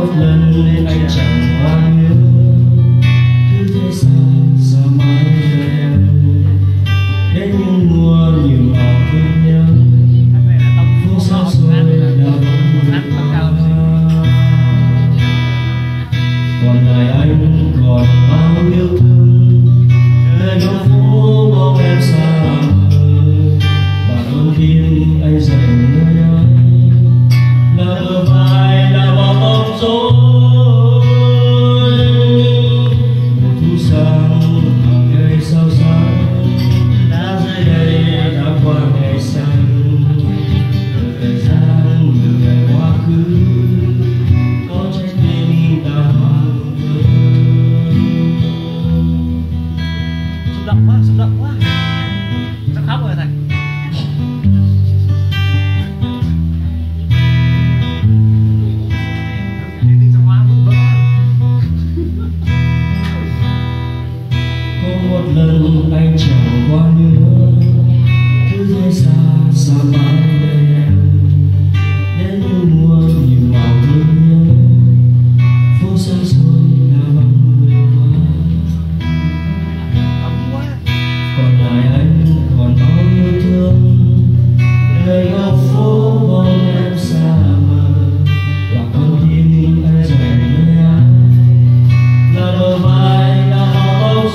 một lần nên anh chẳng hoan sắp khóc rồi thầy.